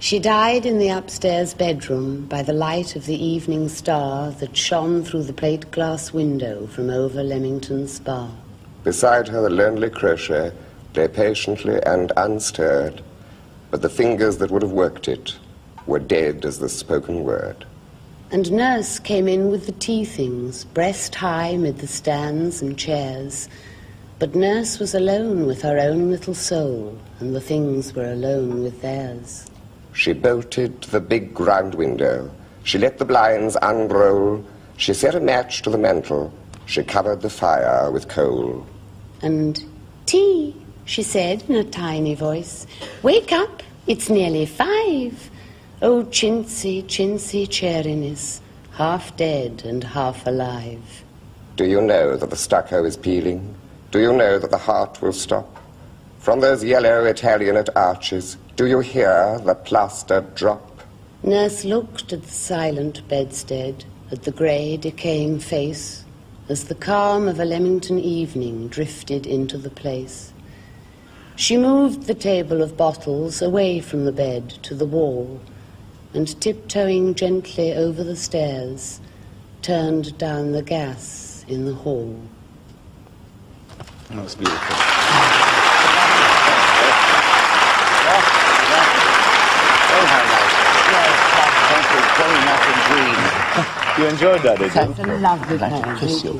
She died in the upstairs bedroom by the light of the evening star that shone through the plate glass window from over Leamington Spa. Beside her, the lonely crochet lay patiently and unstirred, but the fingers that would have worked it were dead as the spoken word. And nurse came in with the tea things, breast high mid the stands and chairs. But nurse was alone with her own little soul, and the things were alone with theirs. She bolted the big ground window. She let the blinds unroll. She set a match to the mantel. She covered the fire with coal. And tea, she said in a tiny voice. Wake up, it's nearly five. Oh, chintzy, chintzy chariness, half dead and half alive. Do you know that the stucco is peeling? Do you know that the heart will stop? From those yellow Italianate arches, do you hear the plaster drop? Nurse looked at the silent bedstead, at the grey, decaying face, as the calm of a Leamington evening drifted into the place. She moved the table of bottles away from the bed to the wall, and tiptoeing gently over the stairs, turned down the gas in the hall. That was beautiful. Very nice indeed. You enjoyed that, did you? Such a lovely kiss you.